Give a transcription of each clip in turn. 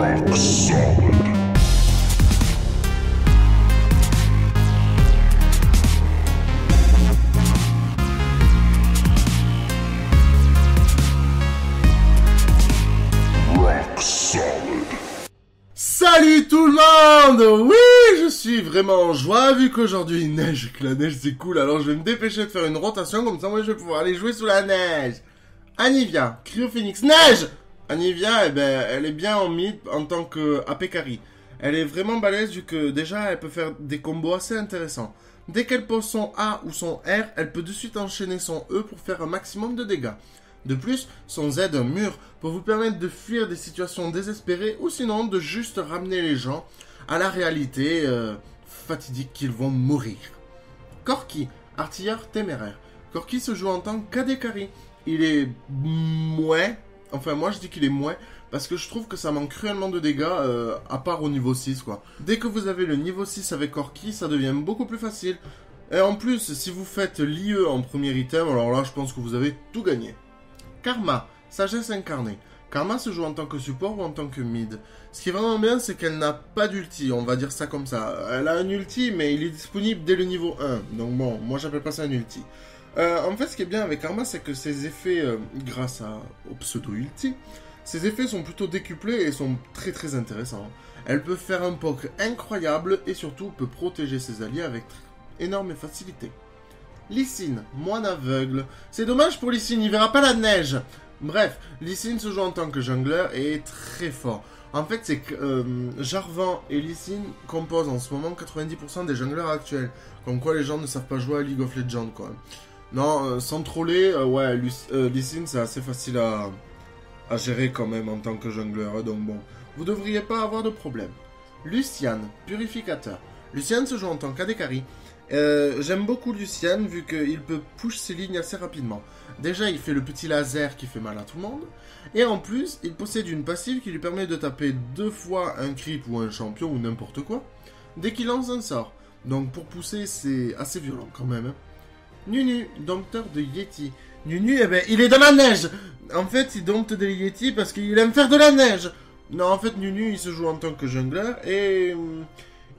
Salut tout le monde Oui, je suis vraiment en joie vu qu'aujourd'hui il neige que la neige c'est cool alors je vais me dépêcher de faire une rotation comme ça moi je vais pouvoir aller jouer sous la neige. Anivia, Cryophénix, neige Anivia, eh ben, elle est bien en mid en tant que carry. Elle est vraiment balèze vu que déjà elle peut faire des combos assez intéressants. Dès qu'elle pose son A ou son R, elle peut de suite enchaîner son E pour faire un maximum de dégâts. De plus, son Z mur pour vous permettre de fuir des situations désespérées ou sinon de juste ramener les gens à la réalité euh, fatidique qu'ils vont mourir. Corki, artilleur téméraire. Corki se joue en tant qu'AD Il est moins, enfin moi je dis qu'il est moins, parce que je trouve que ça manque cruellement de dégâts, euh, à part au niveau 6 quoi. Dès que vous avez le niveau 6 avec Corki, ça devient beaucoup plus facile. Et en plus, si vous faites l'IE en premier item, alors là je pense que vous avez tout gagné. Karma, sagesse incarnée. Karma se joue en tant que support ou en tant que mid. Ce qui est vraiment bien, c'est qu'elle n'a pas d'ulti, on va dire ça comme ça. Elle a un ulti, mais il est disponible dès le niveau 1. Donc bon, moi j'appelle pas ça un ulti. Euh, en fait, ce qui est bien avec Karma, c'est que ses effets, euh, grâce à, au pseudo-ulti, ses effets sont plutôt décuplés et sont très très intéressants. Elle peut faire un poke incroyable et surtout peut protéger ses alliés avec énorme facilité. Lysine, moine aveugle. C'est dommage pour Lysine, il verra pas la neige. Bref, Lysine se joue en tant que jungler et est très fort. En fait, c'est que euh, Jarvan et Lysine composent en ce moment 90% des junglers actuels. Comme quoi les gens ne savent pas jouer à League of Legends, quoi. Non, euh, sans troller, euh, ouais, Lysine c'est assez facile à, à gérer quand même en tant que jungler, donc bon. Vous devriez pas avoir de problème. Lucian, purificateur. Lucian se joue en tant qu'AD euh, J'aime beaucoup Lucian vu qu'il peut push ses lignes assez rapidement. Déjà, il fait le petit laser qui fait mal à tout le monde. Et en plus, il possède une passive qui lui permet de taper deux fois un creep ou un champion ou n'importe quoi dès qu'il lance un sort. Donc pour pousser, c'est assez violent quand même. Hein. Nunu, dompteur de Yeti. Nunu, eh ben, il est dans la neige En fait, il dompte des Yeti parce qu'il aime faire de la neige Non, en fait, Nunu, il se joue en tant que jungler et...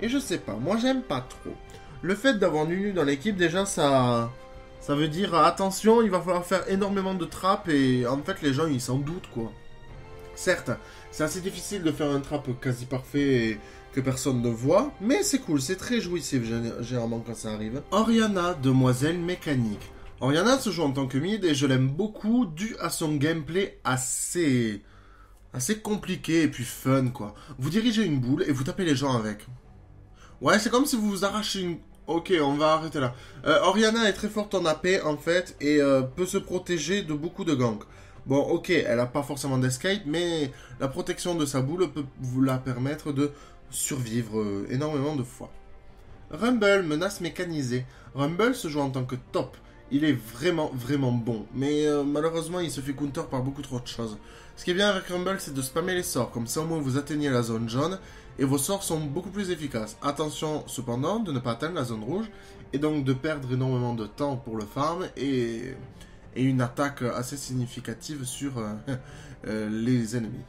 Et je sais pas, moi j'aime pas trop le fait d'avoir Nunu dans l'équipe, déjà, ça, ça veut dire attention, il va falloir faire énormément de trappes et en fait, les gens ils s'en doutent quoi. Certes, c'est assez difficile de faire un trap quasi parfait et que personne ne voit, mais c'est cool, c'est très jouissif généralement quand ça arrive. Oriana, demoiselle mécanique. Oriana se joue en tant que mid et je l'aime beaucoup dû à son gameplay assez assez compliqué et puis fun quoi. Vous dirigez une boule et vous tapez les gens avec. Ouais, c'est comme si vous vous arrachez une Ok, on va arrêter là. Euh, Oriana est très forte en AP en fait et euh, peut se protéger de beaucoup de gangs. Bon, ok, elle n'a pas forcément d'escape, mais la protection de sa boule peut vous la permettre de survivre euh, énormément de fois. Rumble, menace mécanisée. Rumble se joue en tant que top. Il est vraiment, vraiment bon. Mais malheureusement, il se fait counter par beaucoup trop de choses. Ce qui est bien avec Rumble, c'est de spammer les sorts. Comme ça, au moins, vous atteignez la zone jaune et vos sorts sont beaucoup plus efficaces. Attention cependant de ne pas atteindre la zone rouge et donc de perdre énormément de temps pour le farm et, et une attaque assez significative sur euh, euh, les ennemis.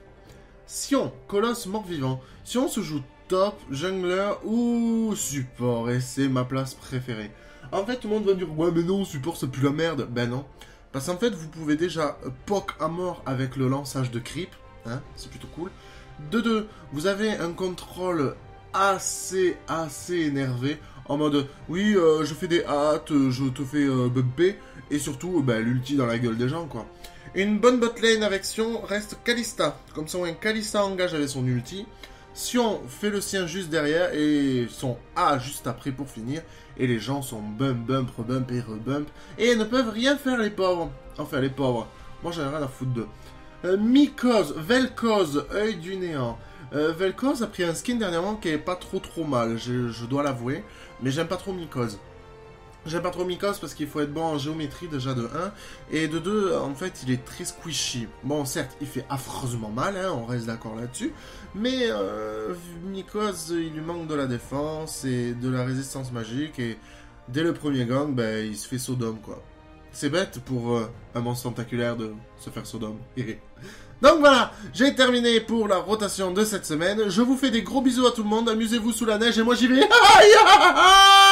Sion, colosse mort-vivant. Sion se joue top, jungler ou support et c'est ma place préférée. En fait, tout le monde va dire ouais mais non, support c'est plus la merde. Ben non. Parce qu'en fait, vous pouvez déjà poke à mort avec le lançage de creep. Hein, c'est plutôt cool. De deux, vous avez un contrôle assez, assez énervé. En mode, oui, euh, je fais des hâtes, je te fais euh, bumper. Et surtout, bah, l'ulti dans la gueule des gens, quoi. Une bonne botlane avec Sion reste Kalista. Comme ça, un Kalista engage avec son ulti. Sion fait le sien juste derrière et son A juste après pour finir. Et les gens sont bump, bump, rebump et rebump. Et ne peuvent rien faire les pauvres. Enfin, les pauvres. Moi, j'en ai rien à foutre d'eux. Euh, Mycose, Vel'Koz, œil du néant. Euh, Vel'Koz a pris un skin dernièrement qui est pas trop trop mal, je, dois l'avouer. Mais j'aime pas trop Mycose. J'aime pas trop Mycose parce qu'il faut être bon en géométrie déjà de 1. Et de 2, en fait, il est très squishy. Bon, certes, il fait affreusement mal, hein, on reste d'accord là-dessus. Mais euh, il lui manque de la défense et de la résistance magique. Et dès le premier gang, ben, il se fait Sodome, quoi. C'est bête pour euh, un monstre tentaculaire de se faire Sodome. Donc voilà, j'ai terminé pour la rotation de cette semaine. Je vous fais des gros bisous à tout le monde. Amusez-vous sous la neige et moi j'y vais.